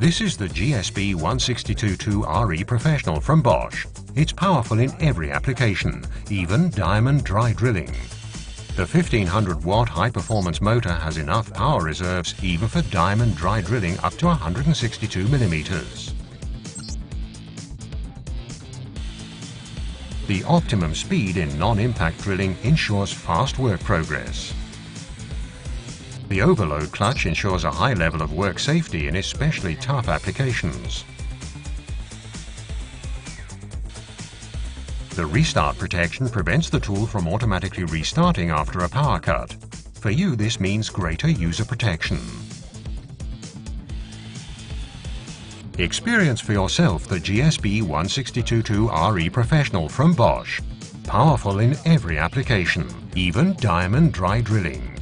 This is the GSB 162-2 RE Professional from Bosch. It's powerful in every application, even diamond dry drilling. The 1500 watt high performance motor has enough power reserves even for diamond dry drilling up to 162 millimeters. The optimum speed in non-impact drilling ensures fast work progress. The overload clutch ensures a high level of work safety in especially tough applications. The restart protection prevents the tool from automatically restarting after a power cut. For you this means greater user protection. Experience for yourself the GSB 162-2 RE Professional from Bosch. Powerful in every application, even diamond dry drilling.